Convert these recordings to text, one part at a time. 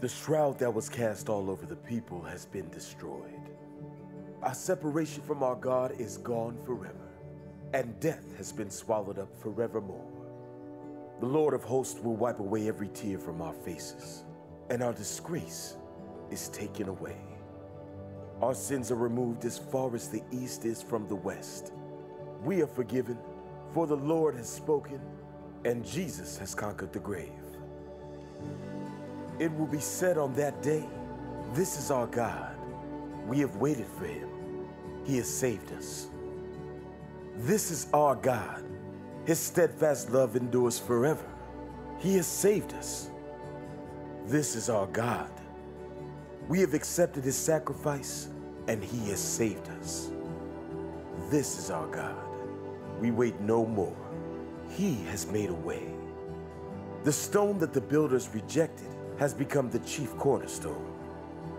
The shroud that was cast all over the people has been destroyed. Our separation from our God is gone forever, and death has been swallowed up forevermore. The Lord of hosts will wipe away every tear from our faces, and our disgrace is taken away. Our sins are removed as far as the east is from the west. We are forgiven, for the Lord has spoken, and Jesus has conquered the grave. It will be said on that day, This is our God. We have waited for him. He has saved us. This is our God. His steadfast love endures forever. He has saved us. This is our God. We have accepted his sacrifice and he has saved us. This is our God. We wait no more. He has made a way. The stone that the builders rejected has become the chief cornerstone.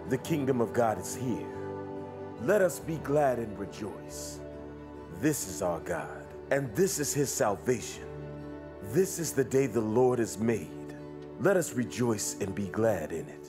The kingdom of God is here. Let us be glad and rejoice. This is our God, and this is his salvation. This is the day the Lord has made. Let us rejoice and be glad in it.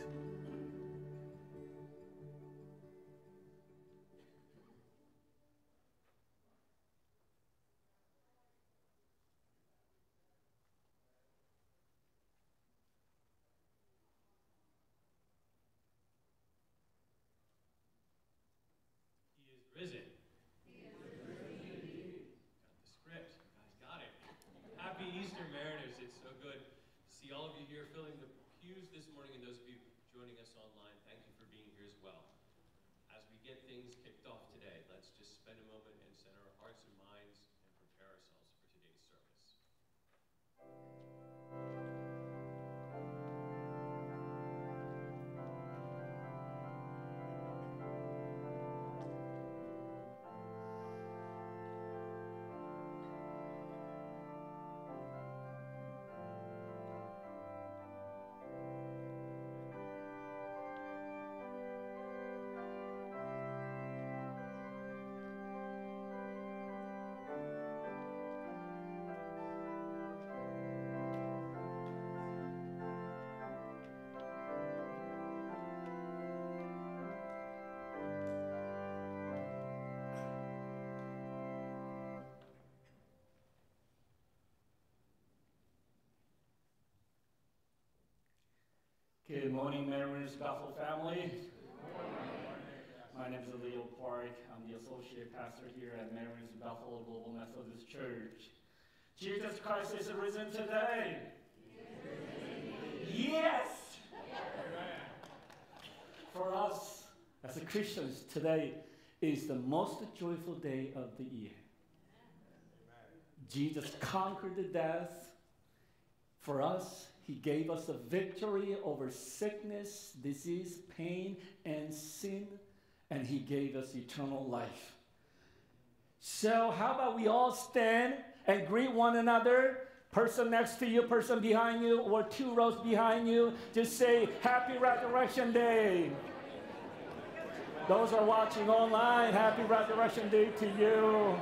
Good morning, Mariners Bethel family. My name is Leo Park. I'm the associate pastor here at Mariners Bethel Global Methodist Church. Jesus Christ is risen today. Yes! For us as Christians, today is the most joyful day of the year. Jesus conquered the death for us, He gave us a victory over sickness, disease, pain, and sin, and He gave us eternal life. So, how about we all stand and greet one another? Person next to you, person behind you, or two rows behind you, just say Happy Resurrection Day. Those are watching online, Happy Resurrection Day to you.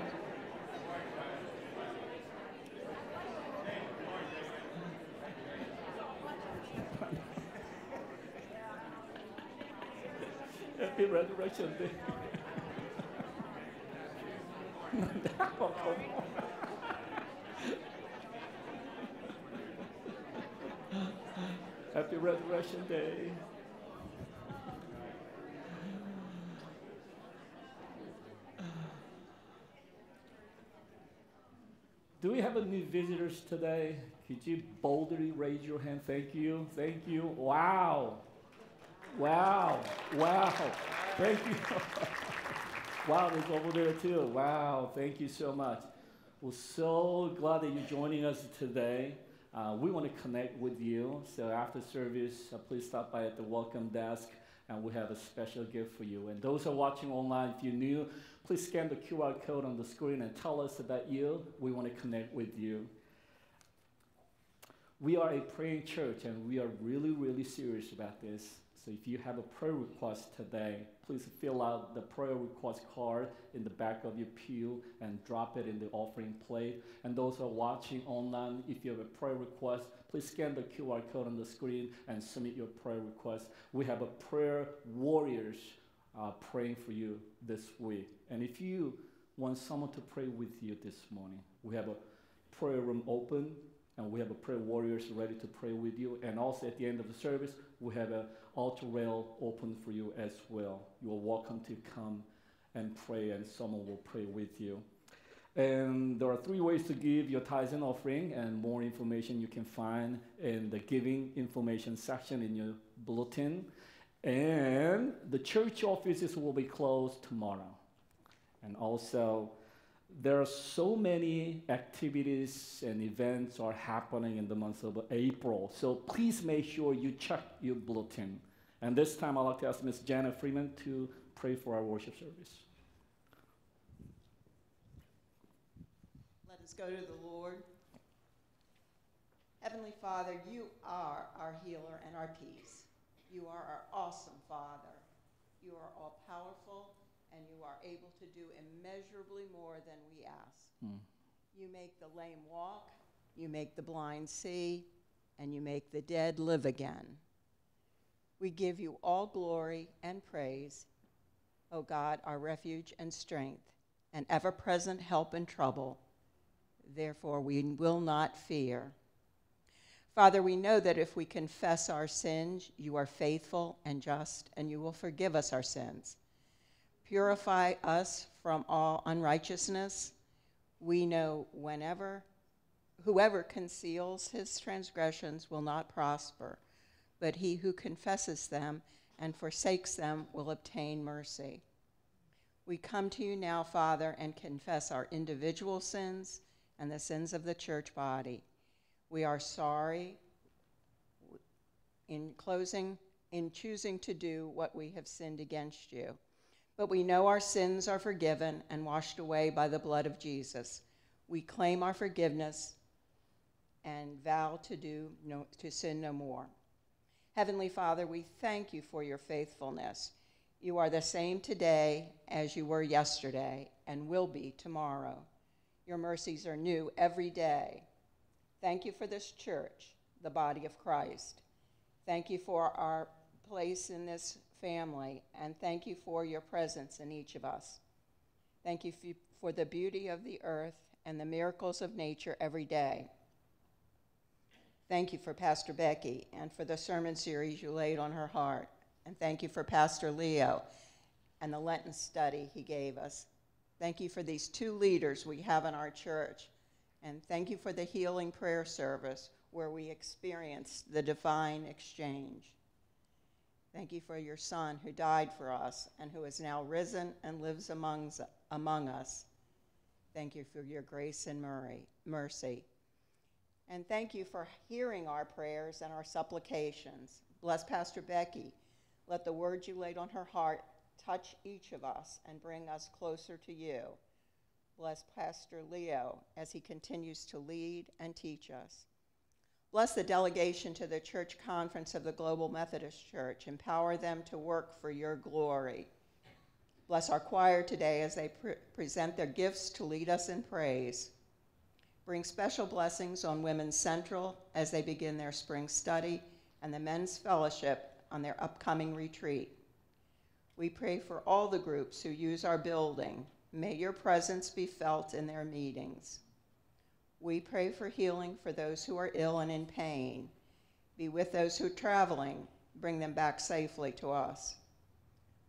Happy Resurrection Day. Happy Resurrection Day. Do we have any visitors today? Could you boldly raise your hand? Thank you. Thank you. Wow. Wow. Wow. Thank you. wow, there's over there too. Wow. Thank you so much. We're so glad that you're joining us today. Uh, we want to connect with you. So after service, uh, please stop by at the welcome desk and we have a special gift for you. And those are watching online, if you're new, please scan the QR code on the screen and tell us about you. We want to connect with you. We are a praying church and we are really, really serious about this. So if you have a prayer request today, please fill out the prayer request card in the back of your pew and drop it in the offering plate. And those who are watching online, if you have a prayer request, please scan the QR code on the screen and submit your prayer request. We have a prayer warriors uh, praying for you this week. And if you want someone to pray with you this morning, we have a prayer room open and we have a prayer warriors ready to pray with you. And also at the end of the service, we have an altar rail open for you as well. You are welcome to come and pray, and someone will pray with you. And there are three ways to give your tithes and offering, and more information you can find in the giving information section in your bulletin. And the church offices will be closed tomorrow. And also, there are so many activities and events are happening in the month of April. So please make sure you check your bulletin. And this time I'd like to ask Ms. Janet Freeman to pray for our worship service. Let us go to the Lord. Heavenly Father, you are our healer and our peace. You are our awesome Father. You are all powerful and you are able to do immeasurably more than we ask. Hmm. You make the lame walk, you make the blind see, and you make the dead live again. We give you all glory and praise, O God, our refuge and strength, and ever present help in trouble. Therefore, we will not fear. Father, we know that if we confess our sins, you are faithful and just, and you will forgive us our sins Purify us from all unrighteousness. We know whenever, whoever conceals his transgressions will not prosper, but he who confesses them and forsakes them will obtain mercy. We come to you now, Father, and confess our individual sins and the sins of the church body. We are sorry in closing, in choosing to do what we have sinned against you. But we know our sins are forgiven and washed away by the blood of Jesus. We claim our forgiveness and vow to do no, to sin no more. Heavenly Father, we thank you for your faithfulness. You are the same today as you were yesterday and will be tomorrow. Your mercies are new every day. Thank you for this church, the body of Christ. Thank you for our place in this family, and thank you for your presence in each of us. Thank you for the beauty of the earth and the miracles of nature every day. Thank you for Pastor Becky and for the sermon series you laid on her heart. And thank you for Pastor Leo and the Lenten study he gave us. Thank you for these two leaders we have in our church. And thank you for the healing prayer service where we experienced the divine exchange. Thank you for your Son who died for us and who is now risen and lives among, among us. Thank you for your grace and mercy. And thank you for hearing our prayers and our supplications. Bless Pastor Becky. Let the words you laid on her heart touch each of us and bring us closer to you. Bless Pastor Leo as he continues to lead and teach us. Bless the delegation to the Church Conference of the Global Methodist Church. Empower them to work for your glory. Bless our choir today as they pre present their gifts to lead us in praise. Bring special blessings on Women's Central as they begin their spring study and the Men's Fellowship on their upcoming retreat. We pray for all the groups who use our building. May your presence be felt in their meetings. We pray for healing for those who are ill and in pain. Be with those who are traveling. Bring them back safely to us.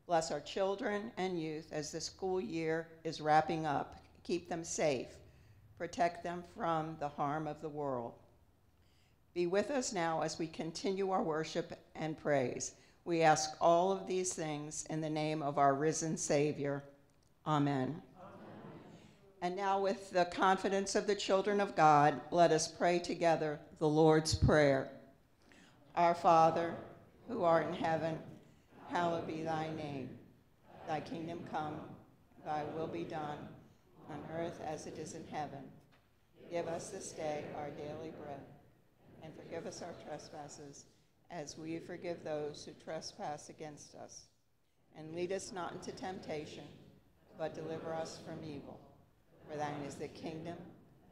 Bless our children and youth as the school year is wrapping up. Keep them safe. Protect them from the harm of the world. Be with us now as we continue our worship and praise. We ask all of these things in the name of our risen Savior. Amen. And now, with the confidence of the children of God, let us pray together the Lord's Prayer. Our Father, who art in heaven, hallowed be thy name. Thy kingdom come, thy will be done, on earth as it is in heaven. Give us this day our daily bread, and forgive us our trespasses, as we forgive those who trespass against us. And lead us not into temptation, but deliver us from evil. For thine is the kingdom,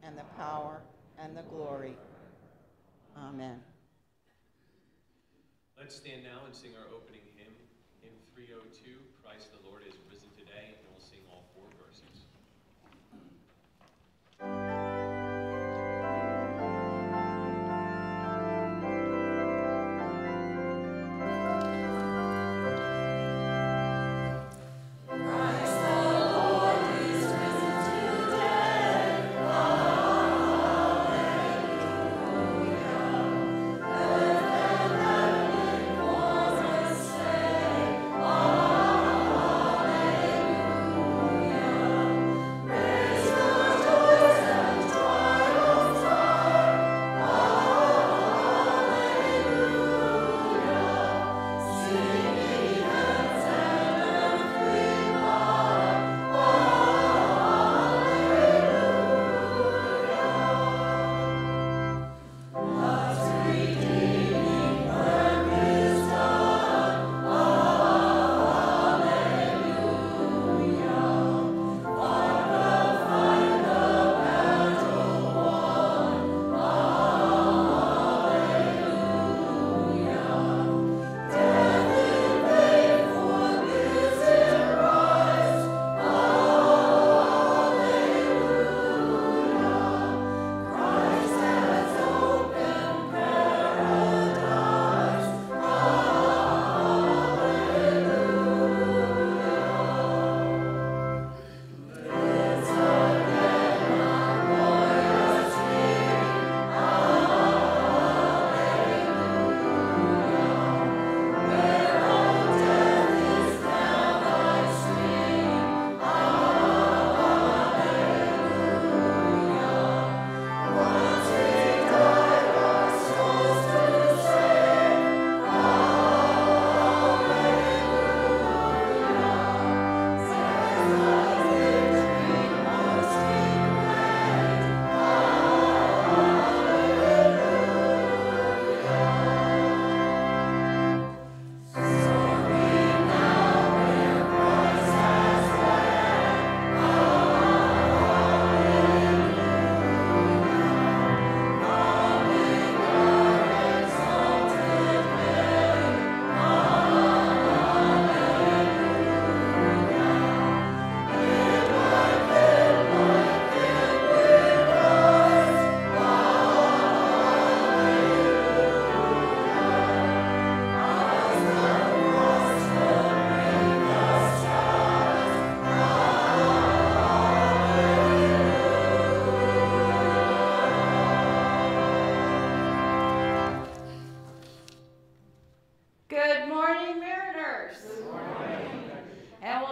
and the power, and the glory. Amen. Let's stand now and sing our opening hymn, hymn 302,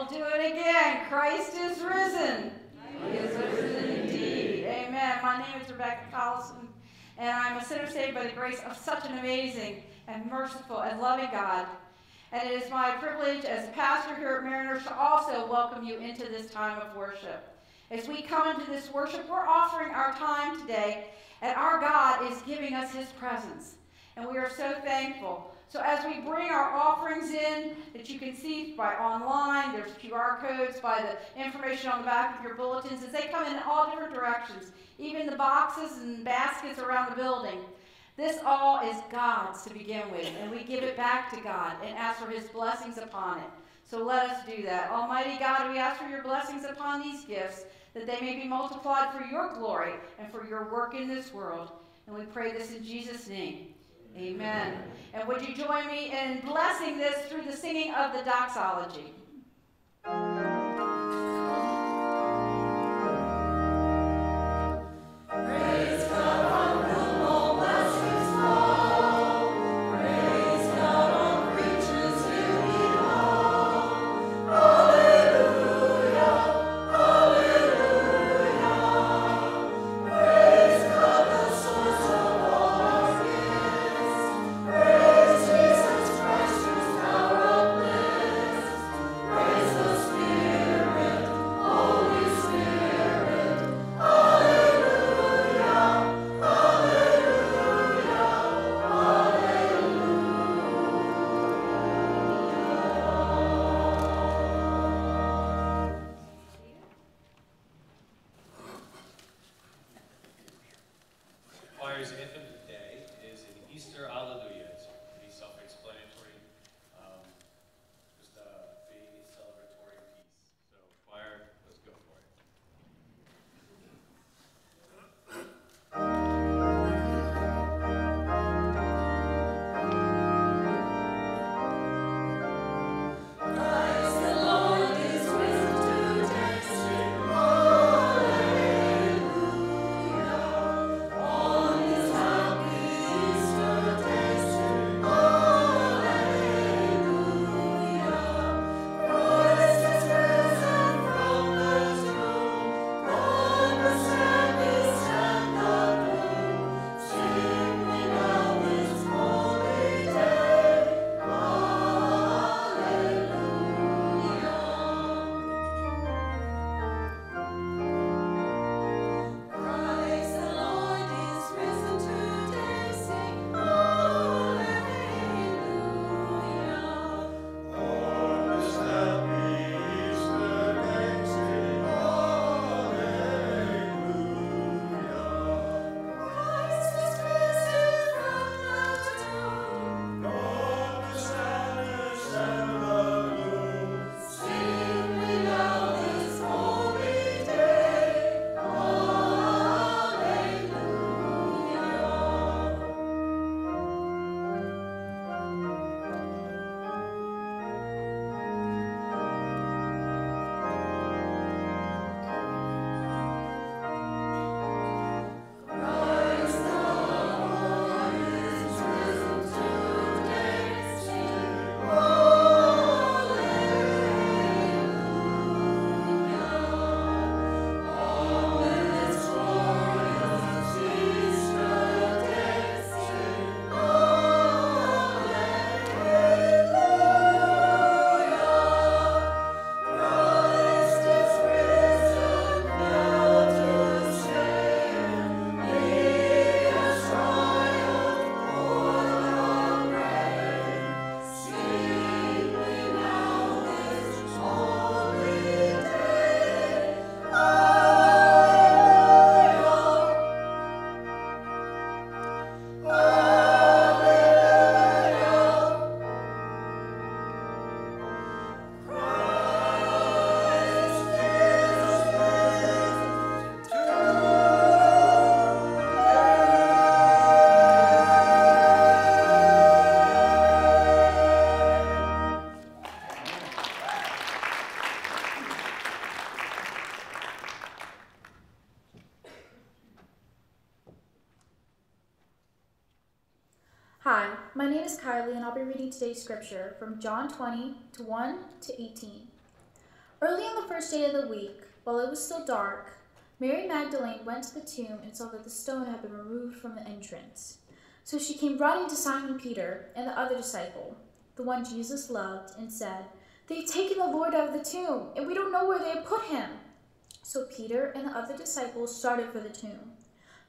Do it again. Christ is risen. He is risen indeed. Amen. My name is Rebecca Collison, and I'm a sinner saved by the grace of such an amazing and merciful and loving God. And it is my privilege as a pastor here at Mariners to also welcome you into this time of worship. As we come into this worship, we're offering our time today, and our God is giving us his presence. And we are so thankful. So as we bring our offerings in, that you can see by online, there's QR codes by the information on the back of your bulletins, as they come in all different directions, even the boxes and baskets around the building. This all is God's to begin with, and we give it back to God and ask for his blessings upon it. So let us do that. Almighty God, we ask for your blessings upon these gifts, that they may be multiplied for your glory and for your work in this world. And we pray this in Jesus' name. Amen. And would you join me in blessing this through the singing of the doxology? Mary's Infant Day. Is an Easter I'll be reading today's scripture from John 20 to 1 to 18. Early on the first day of the week, while it was still dark, Mary Magdalene went to the tomb and saw that the stone had been removed from the entrance. So she came running to Simon Peter and the other disciple, the one Jesus loved, and said, They've taken the Lord out of the tomb, and we don't know where they have put him. So Peter and the other disciple started for the tomb.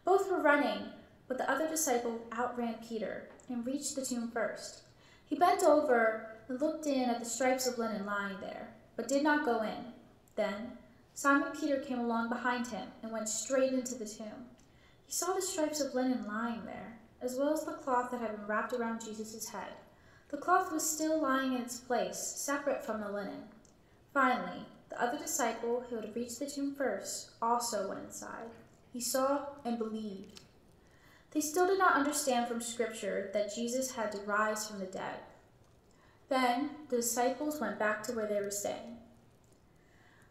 Both were running, but the other disciple outran Peter and reached the tomb first. He bent over and looked in at the stripes of linen lying there, but did not go in. Then Simon Peter came along behind him and went straight into the tomb. He saw the stripes of linen lying there, as well as the cloth that had been wrapped around Jesus' head. The cloth was still lying in its place, separate from the linen. Finally, the other disciple who had reached the tomb first also went inside. He saw and believed. They still did not understand from Scripture that Jesus had to rise from the dead. Then the disciples went back to where they were staying.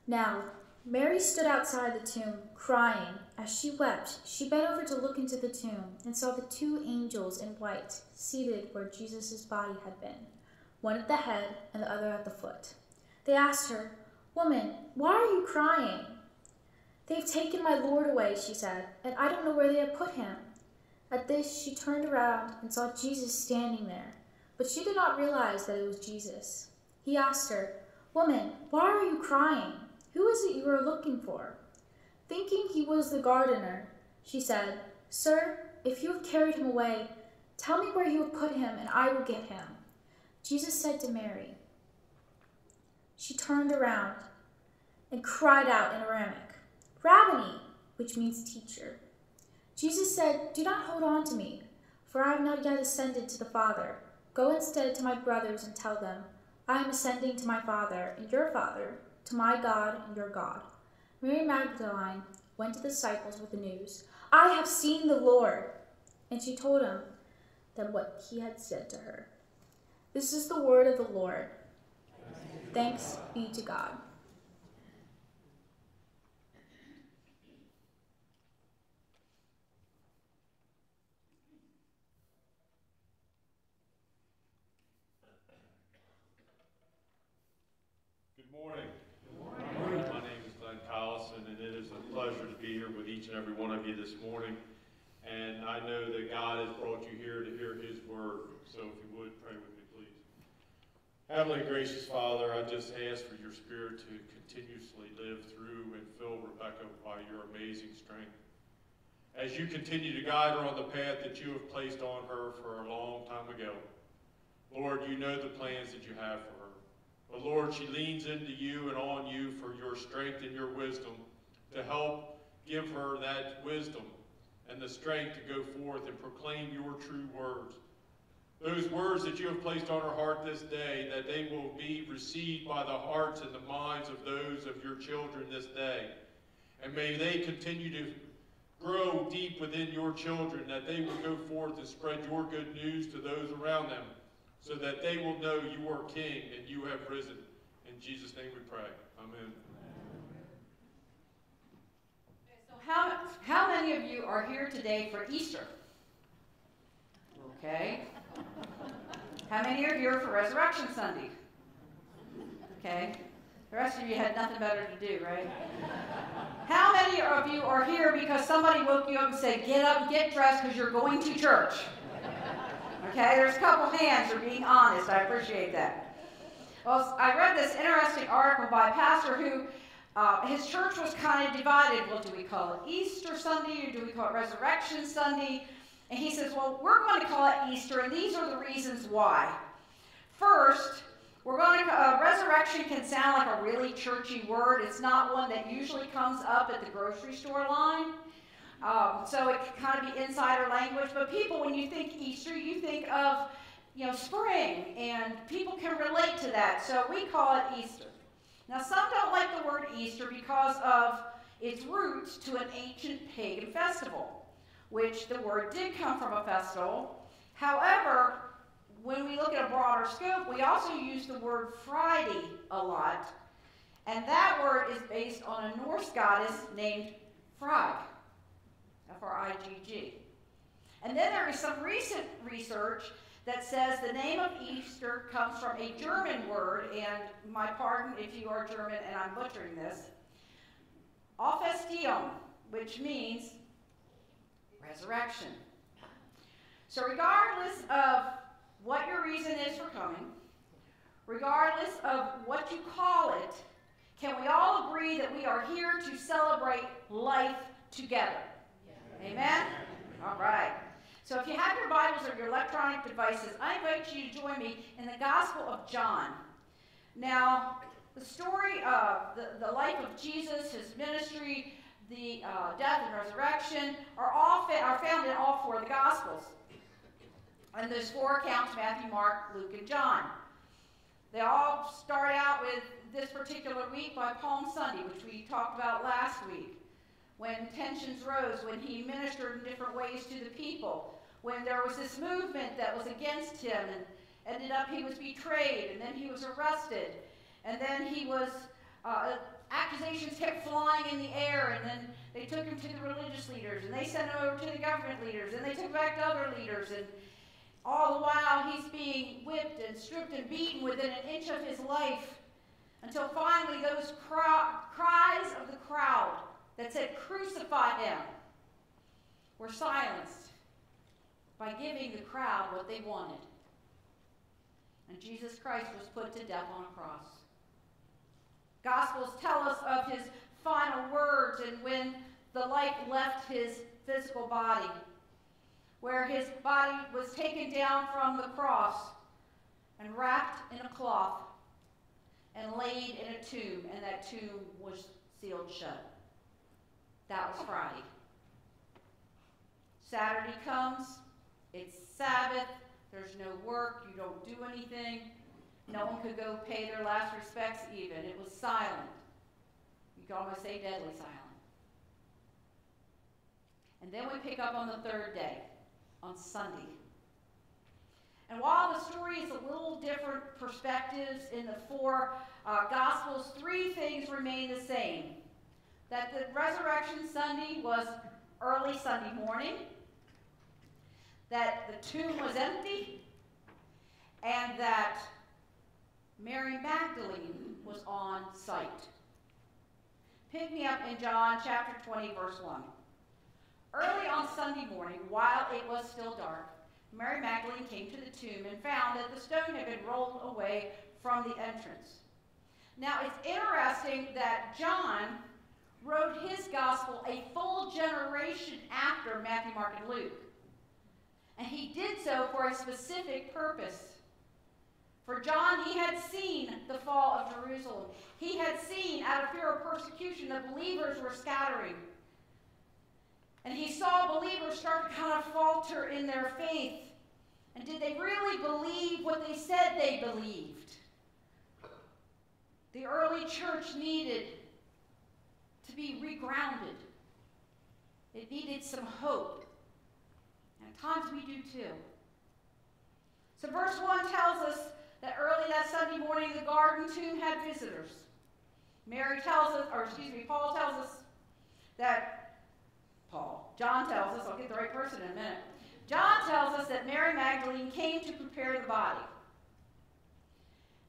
Now, Mary stood outside the tomb, crying. As she wept, she bent over to look into the tomb and saw the two angels in white seated where Jesus' body had been, one at the head and the other at the foot. They asked her, Woman, why are you crying? They've taken my Lord away, she said, and I don't know where they have put him. At this, she turned around and saw Jesus standing there, but she did not realize that it was Jesus. He asked her, Woman, why are you crying? Who is it you are looking for? Thinking he was the gardener, she said, Sir, if you have carried him away, tell me where you have put him, and I will get him. Jesus said to Mary. She turned around and cried out in Aramaic, Rabboni, which means teacher. Jesus said, Do not hold on to me, for I have not yet ascended to the Father. Go instead to my brothers and tell them, I am ascending to my Father and your Father to my God and your God. Mary Magdalene went to the disciples with the news, I have seen the Lord. And she told him that what he had said to her. This is the word of the Lord. Thanks be to God. Good morning. My name is Glenn Collison, and it is a pleasure to be here with each and every one of you this morning. And I know that God has brought you here to hear His word. So if you would, pray with me, please. Heavenly gracious Father, I just ask for your Spirit to continuously live through and fill Rebecca by your amazing strength. As you continue to guide her on the path that you have placed on her for a long time ago, Lord, you know the plans that you have for her. But Lord, she leans into you and on you for your strength and your wisdom to help give her that wisdom and the strength to go forth and proclaim your true words. Those words that you have placed on her heart this day, that they will be received by the hearts and the minds of those of your children this day. And may they continue to grow deep within your children, that they will go forth and spread your good news to those around them so that they will know you are King and you have risen. In Jesus' name we pray. Amen. So how, how many of you are here today for Easter? Okay. How many of you are for Resurrection Sunday? Okay. The rest of you had nothing better to do, right? How many of you are here because somebody woke you up and said, get up, get dressed because you're going to church? Okay, there's a couple hands for being honest. I appreciate that. Well, I read this interesting article by a pastor who uh, his church was kind of divided. Well, do we call it Easter Sunday or do we call it Resurrection Sunday? And he says, well, we're going to call it Easter, and these are the reasons why. First, we're going to, uh, resurrection can sound like a really churchy word. It's not one that usually comes up at the grocery store line. Um, so it can kind of be insider language. But people, when you think Easter, you think of, you know, spring, and people can relate to that. So we call it Easter. Now, some don't like the word Easter because of its roots to an ancient pagan festival, which the word did come from a festival. However, when we look at a broader scope, we also use the word Friday a lot. And that word is based on a Norse goddess named Frigg. F-R-I-G-G. And then there is some recent research that says the name of Easter comes from a German word, and my pardon if you are German and I'm butchering this, Auferstehung, which means resurrection. So, regardless of what your reason is for coming, regardless of what you call it, can we all agree that we are here to celebrate life together? Amen? All right. So if you have your Bibles or your electronic devices, I invite you to join me in the Gospel of John. Now, the story of the, the life of Jesus, his ministry, the uh, death and resurrection are all are found in all four of the Gospels. And those four accounts, Matthew, Mark, Luke, and John. They all start out with this particular week by Palm Sunday, which we talked about last week, when tensions rose, when he ministered in different ways to the people when there was this movement that was against him and ended up he was betrayed and then he was arrested. And then he was uh, accusations kept flying in the air and then they took him to the religious leaders and they sent him over to the government leaders and they took back to other leaders and all the while he's being whipped and stripped and beaten within an inch of his life until finally those cries of the crowd that said crucify him were silenced by giving the crowd what they wanted. And Jesus Christ was put to death on a cross. Gospels tell us of his final words and when the life left his physical body, where his body was taken down from the cross and wrapped in a cloth and laid in a tomb, and that tomb was sealed shut. That was Friday. Saturday comes, it's Sabbath, there's no work, you don't do anything. No one could go pay their last respects even. It was silent. You could almost say deadly silent. And then we pick up on the third day, on Sunday. And while the story is a little different perspectives in the four uh, Gospels, three things remain the same. That the resurrection Sunday was early Sunday morning that the tomb was empty and that Mary Magdalene was on site. Pick me up in John chapter 20, verse 1. Early on Sunday morning, while it was still dark, Mary Magdalene came to the tomb and found that the stone had been rolled away from the entrance. Now, it's interesting that John wrote his gospel a full generation after Matthew, Mark, and Luke. And he did so for a specific purpose. For John, he had seen the fall of Jerusalem. He had seen, out of fear of persecution, the believers were scattering. And he saw believers start to kind of falter in their faith. And did they really believe what they said they believed? The early church needed to be regrounded, it needed some hope And at times we do too. So, verse 1 tells us that early that Sunday morning, the garden tomb had visitors. Mary tells us, or excuse me, Paul tells us that, Paul, John tells us, I'll get the right person in a minute. John tells us that Mary Magdalene came to prepare the body.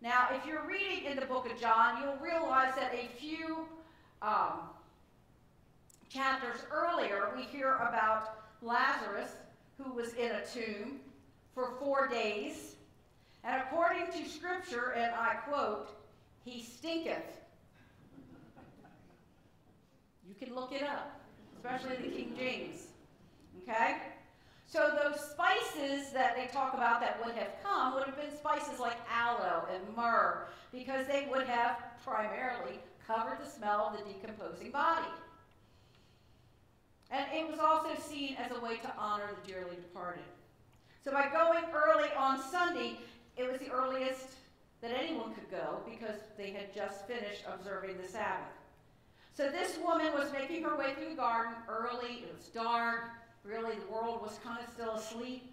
Now, if you're reading in the book of John, you'll realize that a few um, chapters earlier, we hear about Lazarus who was in a tomb for four days. And according to Scripture, and I quote, he stinketh. You can look it up, especially the King James. Okay? So those spices that they talk about that would have come would have been spices like aloe and myrrh, because they would have primarily covered the smell of the decomposing body. And it was also seen as a way to honor the dearly departed. So by going early on Sunday, it was the earliest that anyone could go because they had just finished observing the Sabbath. So this woman was making her way through the garden early. It was dark. Really, the world was kind of still asleep.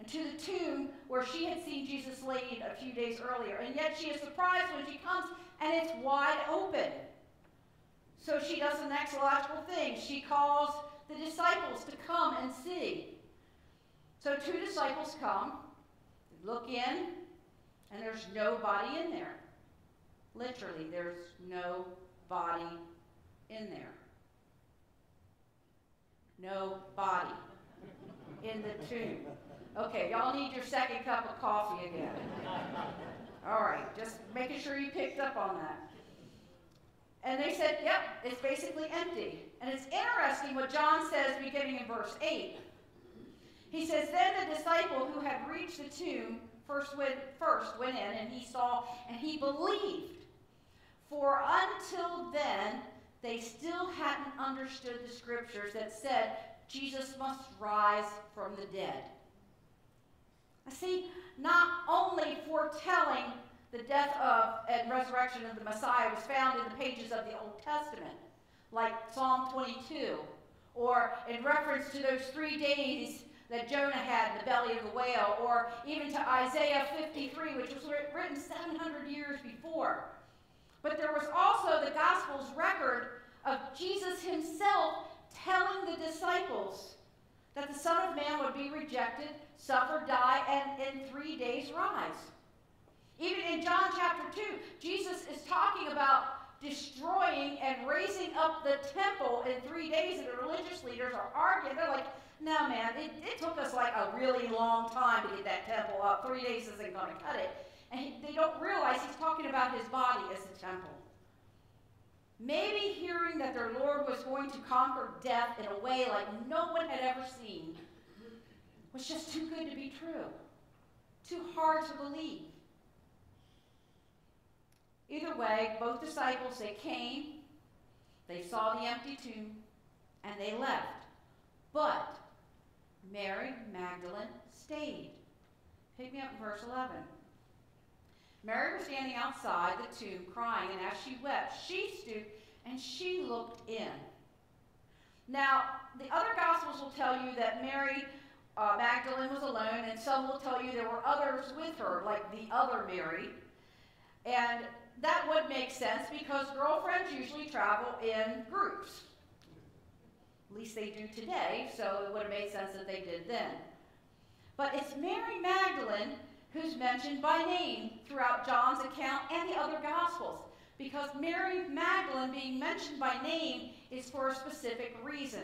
And to the tomb where she had seen Jesus laid a few days earlier. And yet she is surprised when she comes and it's wide open. So she does the next logical thing. She calls the disciples to come and see. So two disciples come look in, and there's nobody in there. Literally, there's no body in there. No body in the tomb. Okay, y'all need your second cup of coffee again. All right, just making sure you picked up on that. And they said, yep, it's basically empty. And it's interesting what John says beginning in verse 8. He says, Then the disciple who had reached the tomb first went, first went in, and he saw, and he believed. For until then, they still hadn't understood the scriptures that said Jesus must rise from the dead. I see, not only foretelling the death of and resurrection of the Messiah was found in the pages of the Old Testament, like Psalm 22, or in reference to those three days that Jonah had in the belly of the whale, or even to Isaiah 53, which was written 700 years before. But there was also the Gospel's record of Jesus himself telling the disciples that the Son of Man would be rejected, suffer, die, and in three days rise. Even in John chapter 2, Jesus is talking about destroying and raising up the temple in three days, and the religious leaders are arguing. They're like, no, man, it, it took us like a really long time to get that temple up. Three days isn't going to cut it. And he, they don't realize he's talking about his body as the temple. Maybe hearing that their Lord was going to conquer death in a way like no one had ever seen was just too good to be true, too hard to believe. Either way, both disciples, they came, they saw the empty tomb, and they left. But Mary Magdalene stayed. Pick me up in verse 11. Mary was standing outside the tomb crying, and as she wept, she stooped and she looked in. Now, the other Gospels will tell you that Mary uh, Magdalene was alone, and some will tell you there were others with her, like the other Mary. And that would make sense because girlfriends usually travel in groups. At least they do today, so it would have made sense that they did then. But it's Mary Magdalene who's mentioned by name throughout John's account and the other Gospels. Because Mary Magdalene being mentioned by name is for a specific reason.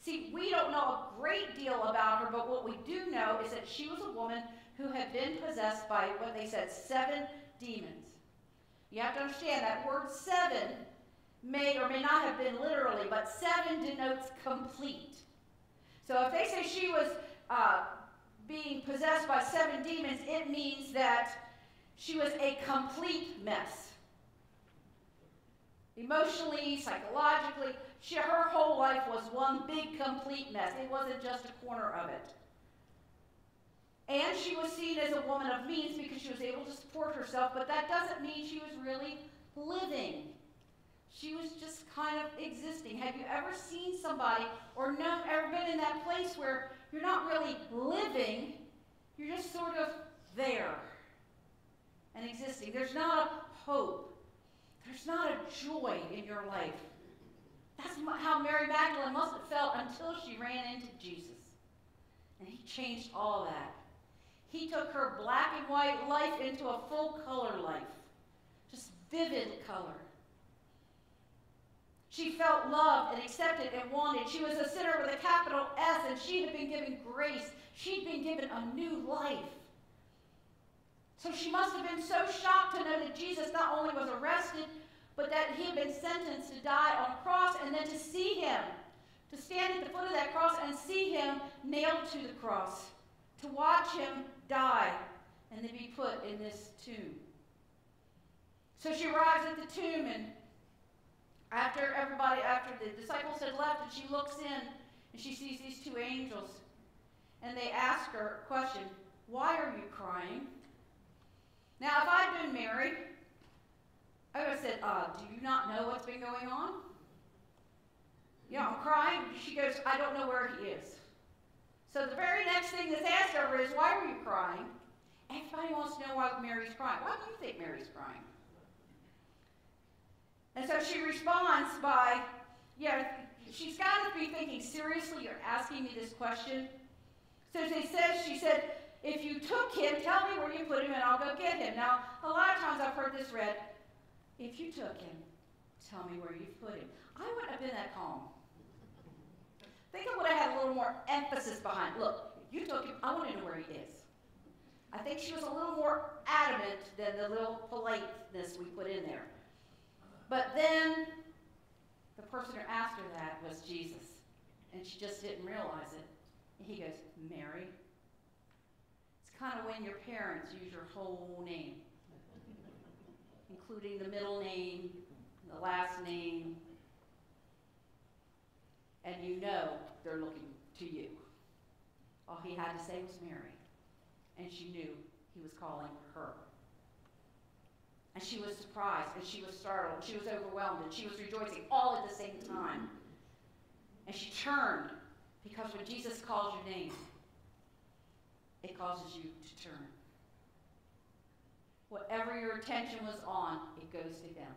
See, we don't know a great deal about her, but what we do know is that she was a woman who had been possessed by what they said seven demons. You have to understand that word seven may or may not have been literally, but seven denotes complete. So if they say she was uh, being possessed by seven demons, it means that she was a complete mess. Emotionally, psychologically, she, her whole life was one big complete mess. It wasn't just a corner of it. And she was seen as a woman of means because she was able to support herself, but that doesn't mean she was really living. She was just kind of existing. Have you ever seen somebody or known, ever been in that place where you're not really living, you're just sort of there and existing? There's not a hope, there's not a joy in your life. That's how Mary Magdalene must have felt until she ran into Jesus. And he changed all that. He took her black and white life into a full color life, just vivid color. She felt loved and accepted and wanted. She was a sinner with a capital S, and she had been given grace. She'd been given a new life. So she must have been so shocked to know that Jesus not only was arrested, but that he had been sentenced to die on a cross, and then to see him, to stand at the foot of that cross and see him nailed to the cross, to watch him die, and then be put in this tomb. So she arrives at the tomb, and after everybody, after the disciples had left, and she looks in and she sees these two angels. And they ask her a question Why are you crying? Now, if I'd been Mary, I would have said, uh, Do you not know what's been going on? You know, I'm crying. She goes, I don't know where he is. So the very next thing that's asked of her is, Why are you crying? Everybody wants to know why Mary's crying. Why do you think Mary's crying? And so she responds by, yeah, she's got to be thinking, seriously, you're asking me this question? So she says, she said, if you took him, tell me where you put him and I'll go get him. Now, a lot of times I've heard this read, if you took him, tell me where you put him. I wouldn't have been that calm. Think I would have had a little more emphasis behind. Look, you took him, I want to know where he is. I think she was a little more adamant than the little politeness we put in there. But then the person who asked her that was Jesus, and she just didn't realize it. And he goes, Mary. It's kind of when your parents use your whole name, including the middle name, the last name, and you know they're looking to you. All he had to say was Mary, and she knew he was calling her. And she was surprised, and she was startled, she was overwhelmed, and she was rejoicing all at the same time. And she turned, because when Jesus calls your name, it causes you to turn. Whatever your attention was on, it goes to him.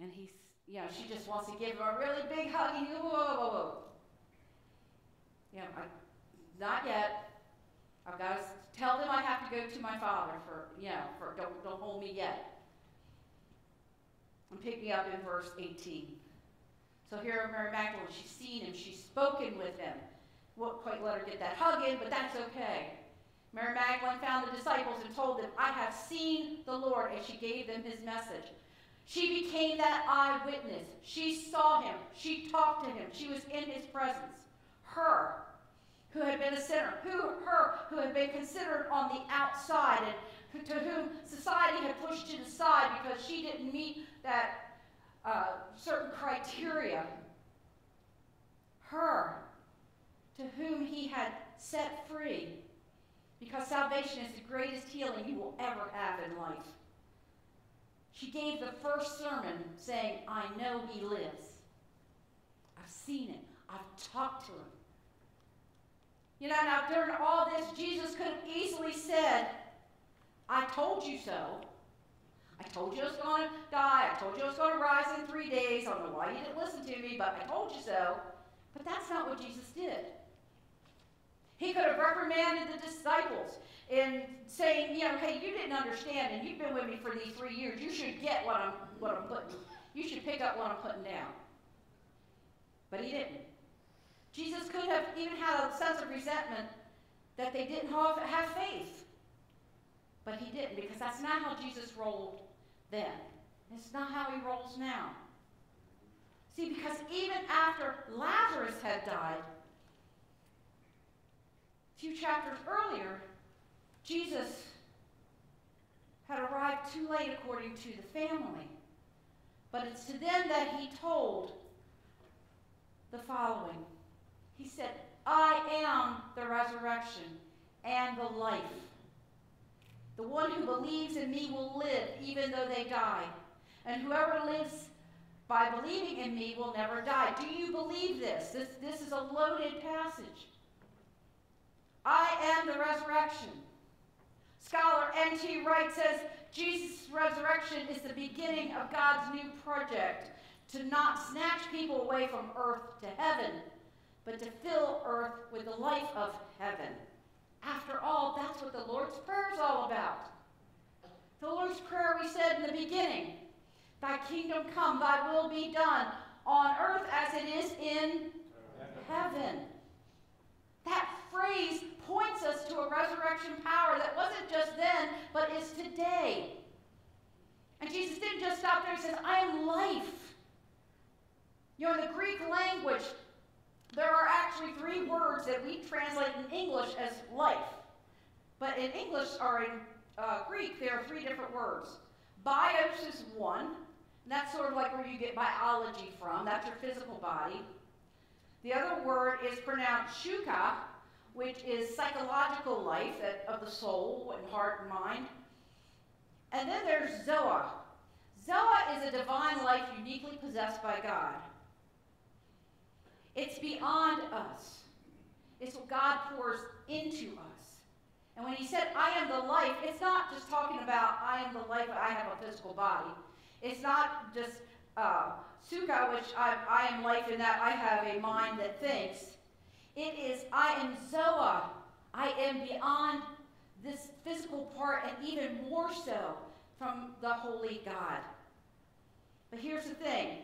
And he's, you know, she just wants to give him a really big hug. And he whoa, whoa, whoa. You know, I, not yet. I've got to tell them I have to go to my father for, you know, for don't, don't hold me yet. And pick me up in verse 18. So here Mary Magdalene, she's seen him, she's spoken with him. Won't quite let her get that hug in, but that's okay. Mary Magdalene found the disciples and told them, I have seen the Lord, and she gave them his message. She became that eyewitness. She saw him. She talked to him. She was in his presence. Her, who had been a sinner, who, her, who had been considered on the outside and to whom society had pushed to the side because she didn't meet that uh, certain criteria. Her, to whom he had set free because salvation is the greatest healing you will ever have in life. She gave the first sermon saying, I know he lives. I've seen him. I've talked to him. You know, now during all this, Jesus could have easily said, I told you so. I told you I was going to die. I told you I was going to rise in three days. I don't know why you didn't listen to me, but I told you so. But that's not what Jesus did. He could have reprimanded the disciples in saying, you know, hey, you didn't understand, and you've been with me for these three years. You should get what I'm what I'm putting. You should pick up what I'm putting down. But he didn't. Jesus could have even had a sense of resentment that they didn't have, have faith. But he didn't, because that's not how Jesus rolled then. It's not how he rolls now. See, because even after Lazarus had died, few chapters earlier, Jesus had arrived too late according to the family. But it's to them that he told the following. He said, I am the resurrection and the life. The one who believes in me will live even though they die. And whoever lives by believing in me will never die. Do you believe this? This, this is a loaded passage. I am the resurrection. Scholar N.T. Wright says Jesus' resurrection is the beginning of God's new project to not snatch people away from earth to heaven, but to fill earth with the life of heaven. After all, that's what the Lord's Prayer is all about. The Lord's Prayer we said in the beginning Thy kingdom come, thy will be done on earth as it is in heaven. That phrase points us to a resurrection power that wasn't just then, but is today. And Jesus didn't just stop there, he says, I am life. You know, in the Greek language, there are actually three words that we translate in English as life. But in English, or in uh, Greek, there are three different words. Bios is one, and that's sort of like where you get biology from. That's your physical body. The other word is pronounced shuka, which is psychological life of the soul and heart and mind. And then there's Zoa. Zoa is a divine life uniquely possessed by God. It's beyond us. It's what God pours into us. And when he said, I am the life, it's not just talking about I am the life, I have a physical body. It's not just uh, Sukkah, which I, I am life in that I have a mind that thinks. It is, I am Zoa. I am beyond this physical part and even more so from the holy God. But here's the thing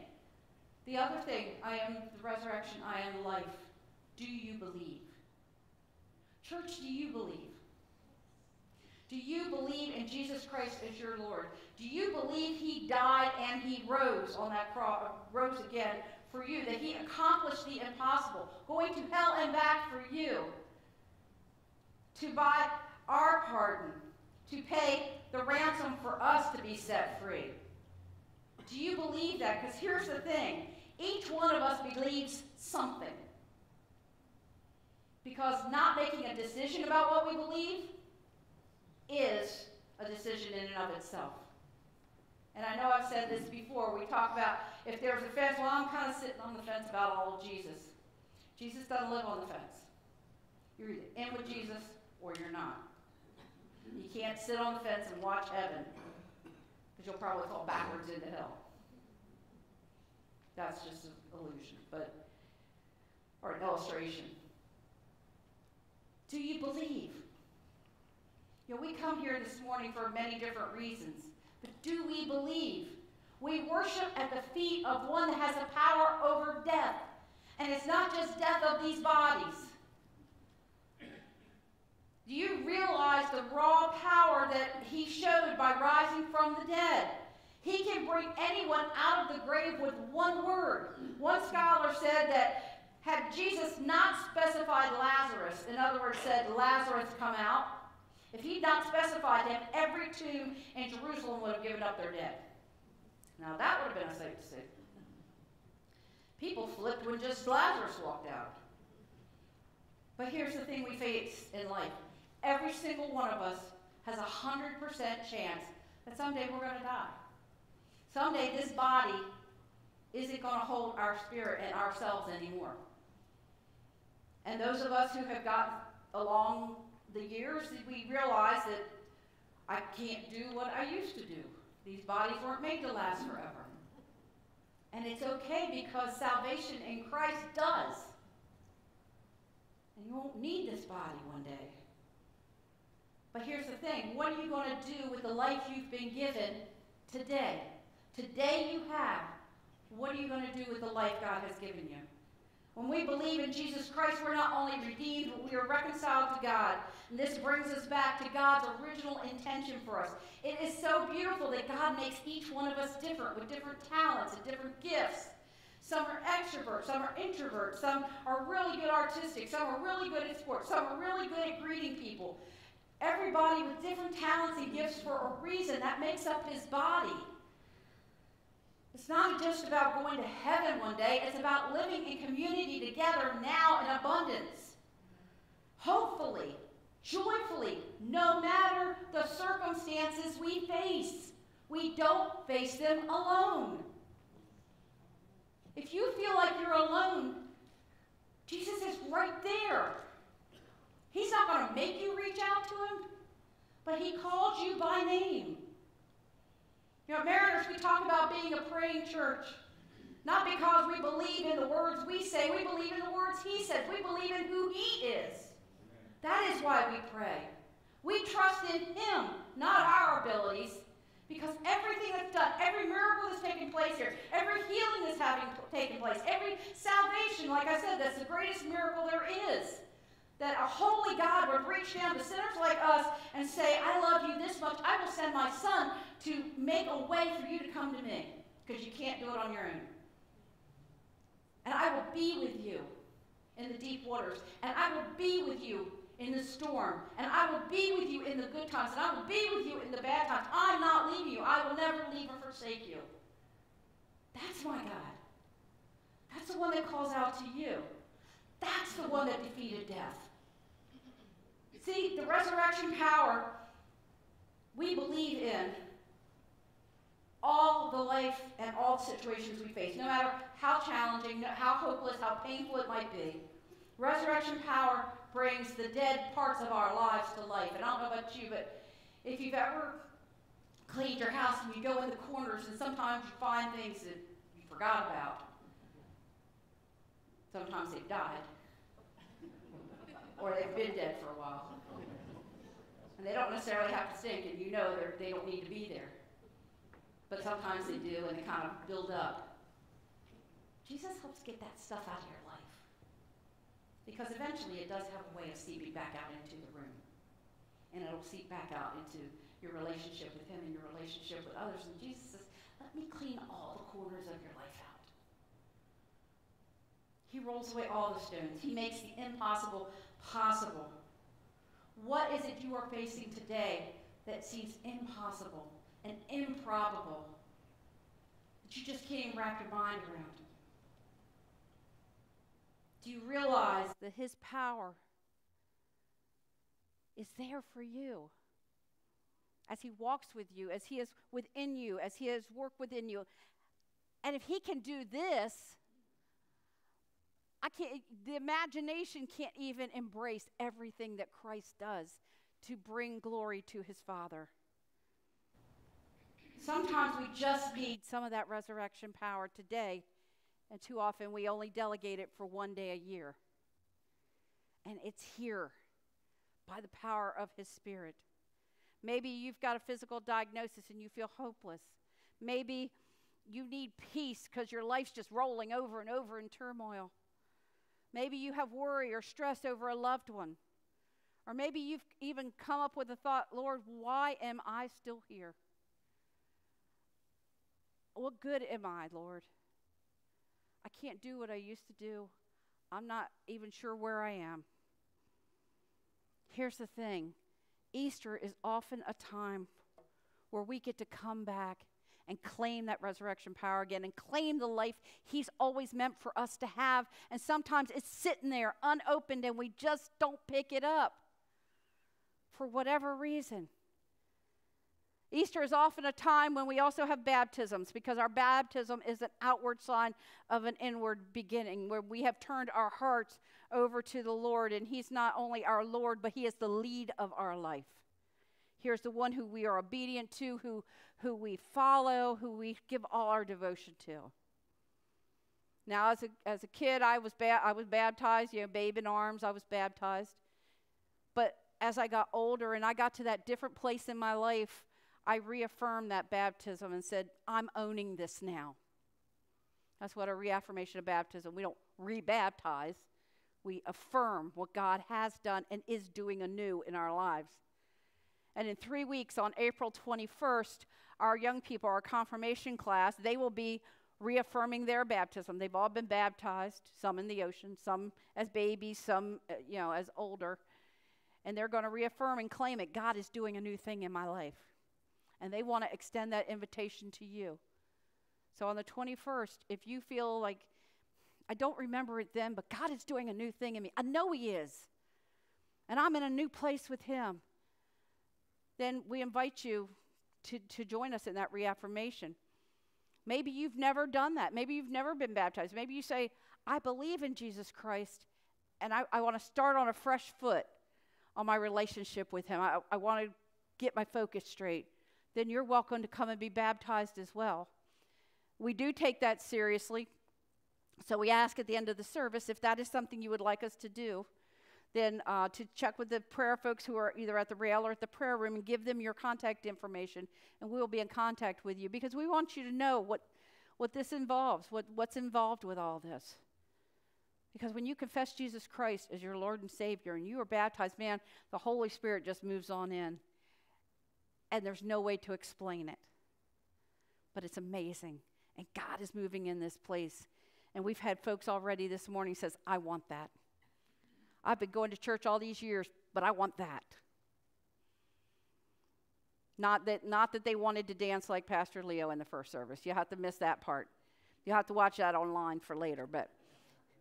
the other thing I am the resurrection, I am life. Do you believe? Church, do you believe? Do you believe in Jesus Christ as your Lord? Do you believe he died and he rose on that cross, rose again for you, that he accomplished the impossible, going to hell and back for you, to buy our pardon, to pay the ransom for us to be set free? Do you believe that? Because here's the thing each one of us believes something. Because not making a decision about what we believe is a decision in and of itself. And I know I've said this before. We talk about if there's a fence, well, I'm kind of sitting on the fence about all of Jesus. Jesus doesn't live on the fence. You're either in with Jesus or you're not. You can't sit on the fence and watch heaven because you'll probably fall backwards into hell. That's just an illusion, but or an illustration. Do you believe? You know, we come here this morning for many different reasons, but do we believe? We worship at the feet of one that has a power over death. And it's not just death of these bodies. Do you realize the raw power that he showed by rising from the dead? He can bring anyone out of the grave with one word. One scholar said that had Jesus not specified Lazarus, in other words, said, Lazarus, come out, if he'd not specified him, every tomb in Jerusalem would have given up their dead. Now, that would have been a to see. People flipped when just Lazarus walked out. But here's the thing we face in life every single one of us has a 100% chance that someday we're going to die. Someday this body isn't going to hold our spirit and ourselves anymore. And those of us who have gotten along the years, we realize that I can't do what I used to do. These bodies weren't made to last forever. And it's okay because salvation in Christ does. And you won't need this body one day. But here's the thing what are you going to do with the life you've been given today? Today you have. What are you going to do with the life God has given you? When we believe in Jesus Christ, we're not only redeemed, but we are reconciled to God. And this brings us back to God's original intention for us. It is so beautiful that God makes each one of us different with different talents and different gifts. Some are extroverts, some are introverts, some are really good artistic, some are really good at sports, some are really good at greeting people. Everybody with different talents and gifts for a reason that makes up his body. It's not just about going to heaven one day, it's about living in community together now in abundance. Hopefully, joyfully, no matter the circumstances we face, we don't face them alone. If you feel like you're alone, Jesus is right there. He's not going to make you reach out to him, but he calls you by name. You know, Mariners, we talk about being a praying church. Not because we believe in the words we say, we believe in the words he says. We believe in who he is. That is why we pray. We trust in him, not our abilities. Because everything that's done, every miracle that's taken place here, every healing that's having taken place, every salvation, like I said, that's the greatest miracle there is that a holy God would reach down to sinners like us and say, I love you this much, I will send my son to make a way for you to come to me because you can't do it on your own. And I will be with you in the deep waters, and I will be with you in the storm, and I will be with you in the good times, and I will be with you in the bad times. I'm not leaving you. I will never leave or forsake you. That's my God. That's the one that calls out to you. That's the one that defeated death. See, the resurrection power we believe in all the life and all the situations we face, no matter how challenging, how hopeless, how painful it might be. Resurrection power brings the dead parts of our lives to life. And I don't know about you, but if you've ever cleaned your house and you go in the corners and sometimes you find things that you forgot about, sometimes they've died. or they've been dead for a while. And they don't necessarily have to stink, and you know they don't need to be there. But sometimes they do, and they kind of build up. Jesus helps get that stuff out of your life. Because eventually it does have a way of seeping back out into the room. And it'll seep back out into your relationship with Him and your relationship with others. And Jesus says, Let me clean all the corners of your life out. He rolls away all the stones, He makes the impossible possible. What is it you are facing today that seems impossible and improbable that you just can't wrap your mind around? Do you realize that His power is there for you? As He walks with you, as He is within you, as He has worked within you. And if He can do this, I can't, the imagination can't even embrace everything that Christ does to bring glory to his Father. Sometimes we just need some of that resurrection power today, and too often we only delegate it for one day a year. And it's here by the power of his Spirit. Maybe you've got a physical diagnosis and you feel hopeless. Maybe you need peace because your life's just rolling over and over in turmoil. Maybe you have worry or stress over a loved one. Or maybe you've even come up with the thought, Lord, why am I still here? What good am I, Lord? I can't do what I used to do. I'm not even sure where I am. Here's the thing Easter is often a time where we get to come back and claim that resurrection power again and claim the life He's always meant for us to have. And sometimes it's sitting there unopened and we just don't pick it up for whatever reason. Easter is often a time when we also have baptisms because our baptism is an outward sign of an inward beginning where we have turned our hearts over to the Lord and He's not only our Lord, but He is the lead of our life. Here's the one who we are obedient to, who, who we follow, who we give all our devotion to. Now, as a, as a kid, I was, ba- I was baptized, you know, babe in arms, I was baptized. But as I got older and I got to that different place in my life, I reaffirmed that baptism and said, I'm owning this now. That's what a reaffirmation of baptism. We don't rebaptize, we affirm what God has done and is doing anew in our lives. And in three weeks, on April 21st, our young people, our confirmation class, they will be reaffirming their baptism. They've all been baptized, some in the ocean, some as babies, some, uh, you know, as older. And they're going to reaffirm and claim it. God is doing a new thing in my life. And they want to extend that invitation to you. So on the 21st, if you feel like, I don't remember it then, but God is doing a new thing in me, I know He is. And I'm in a new place with Him then we invite you to, to join us in that reaffirmation. Maybe you've never done that. Maybe you've never been baptized. Maybe you say, I believe in Jesus Christ, and I, I want to start on a fresh foot on my relationship with Him. I, I want to get my focus straight. Then you're welcome to come and be baptized as well. We do take that seriously. So we ask at the end of the service if that is something you would like us to do then uh, to check with the prayer folks who are either at the rail or at the prayer room and give them your contact information, and we'll be in contact with you because we want you to know what, what this involves, what, what's involved with all this. Because when you confess Jesus Christ as your Lord and Savior and you are baptized, man, the Holy Spirit just moves on in. And there's no way to explain it. But it's amazing. And God is moving in this place. And we've had folks already this morning says, I want that. I've been going to church all these years, but I want that. Not that, not that they wanted to dance like Pastor Leo in the first service. You have to miss that part. You have to watch that online for later. But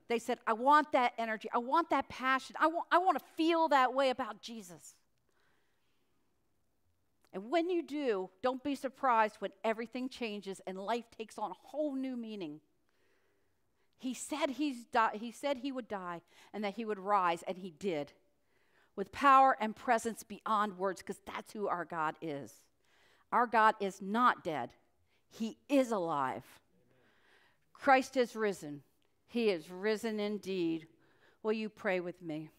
they said, I want that energy. I want that passion. I want, I want to feel that way about Jesus. And when you do, don't be surprised when everything changes and life takes on a whole new meaning. He said, he's di- he said he would die and that he would rise, and he did. With power and presence beyond words, because that's who our God is. Our God is not dead, he is alive. Christ is risen. He is risen indeed. Will you pray with me?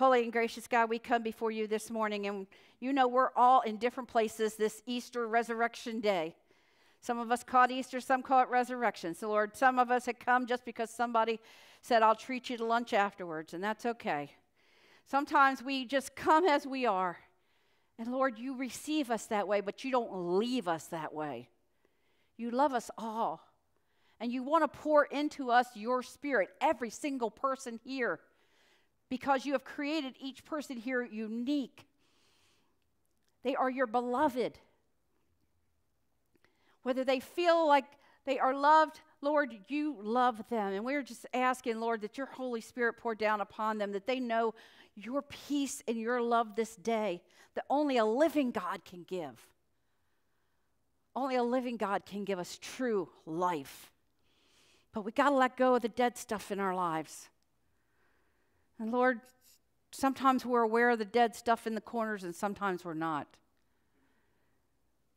Holy and gracious God, we come before you this morning, and you know we're all in different places this Easter resurrection day. Some of us call it Easter, some call it resurrection. So, Lord, some of us had come just because somebody said, I'll treat you to lunch afterwards, and that's okay. Sometimes we just come as we are. And Lord, you receive us that way, but you don't leave us that way. You love us all. And you want to pour into us your spirit, every single person here because you have created each person here unique. They are your beloved. Whether they feel like they are loved, Lord, you love them. And we're just asking, Lord, that your Holy Spirit pour down upon them, that they know your peace and your love this day that only a living God can give. Only a living God can give us true life. But we got to let go of the dead stuff in our lives. And Lord, sometimes we're aware of the dead stuff in the corners and sometimes we're not.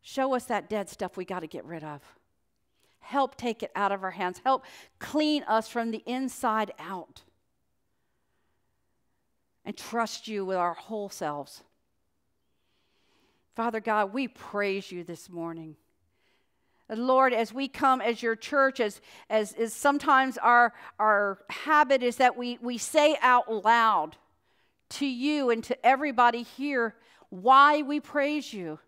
Show us that dead stuff we got to get rid of. Help take it out of our hands. Help clean us from the inside out. And trust you with our whole selves. Father God, we praise you this morning. Lord, as we come as your church, as, as, as sometimes our, our habit is that we, we say out loud to you and to everybody here why we praise you.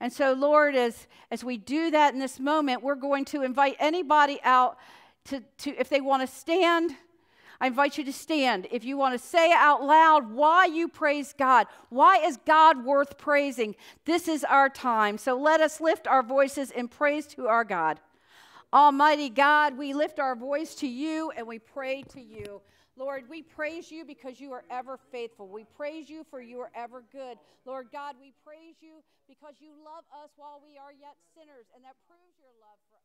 And so, Lord, as, as we do that in this moment, we're going to invite anybody out to, to if they want to stand I invite you to stand. If you want to say out loud why you praise God, why is God worth praising? This is our time. So let us lift our voices in praise to our God. Almighty God, we lift our voice to you and we pray to you. Lord, we praise you because you are ever faithful. We praise you for you are ever good. Lord God, we praise you because you love us while we are yet sinners, and that proves your love for us.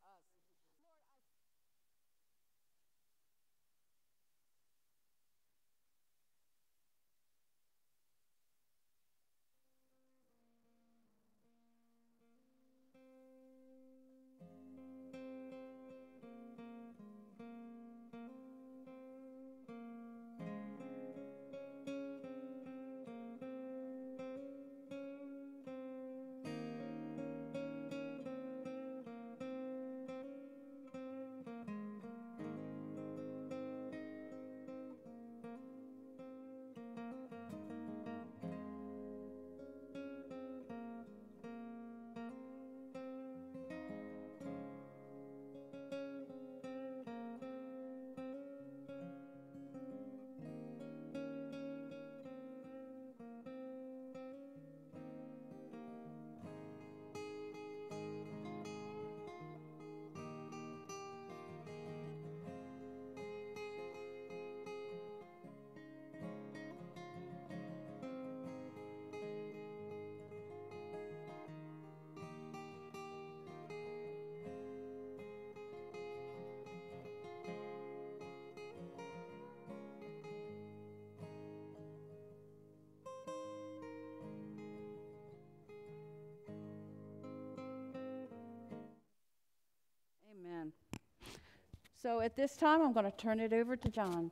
So at this time, I'm going to turn it over to John.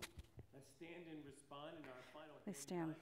Let's stand and respond in our final Let's stand.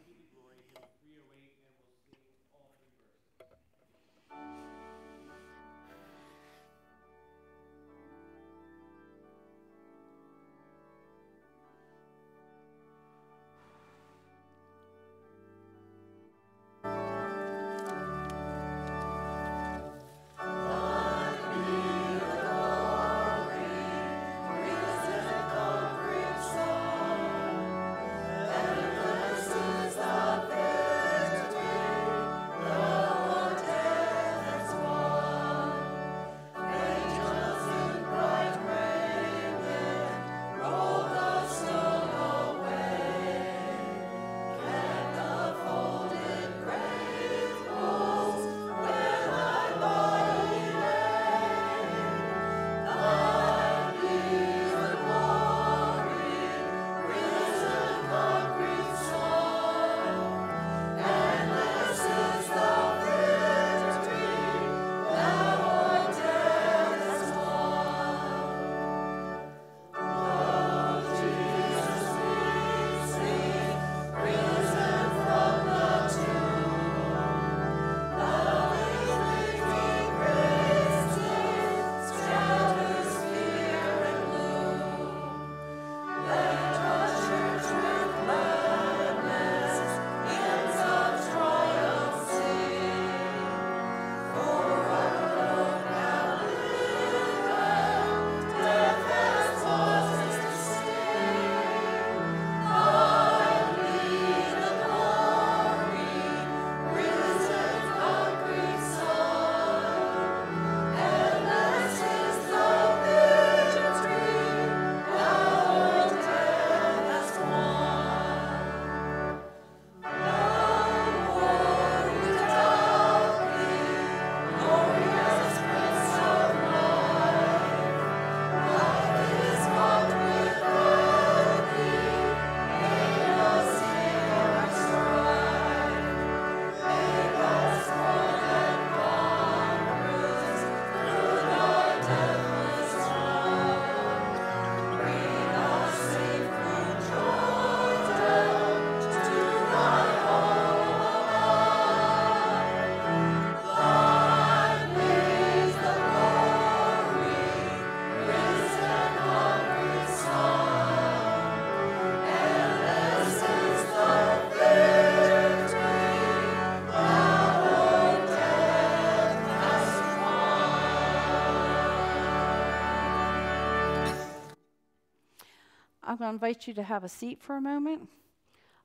Invite you to have a seat for a moment.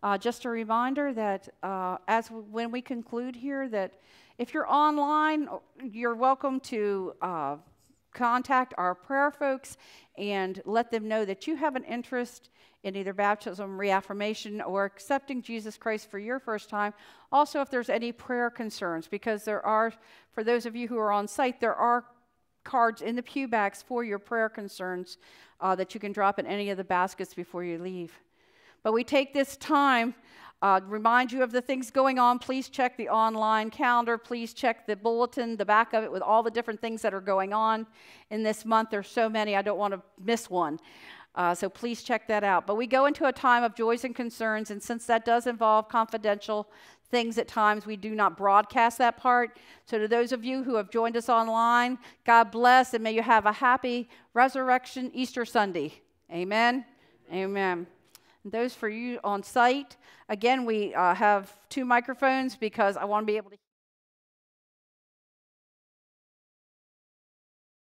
Uh, just a reminder that uh, as when we conclude here, that if you're online, you're welcome to uh, contact our prayer folks and let them know that you have an interest in either baptism, reaffirmation, or accepting Jesus Christ for your first time. Also, if there's any prayer concerns, because there are, for those of you who are on site, there are cards in the pew bags for your prayer concerns uh, that you can drop in any of the baskets before you leave. But we take this time, uh, remind you of the things going on. Please check the online calendar. Please check the bulletin, the back of it, with all the different things that are going on in this month. There's so many, I don't want to miss one. Uh, so please check that out. But we go into a time of joys and concerns, and since that does involve confidential things at times, we do not broadcast that part. So to those of you who have joined us online, God bless, and may you have a happy resurrection Easter Sunday. Amen. Amen. And those for you on site, again, we uh, have two microphones because I want to be able to.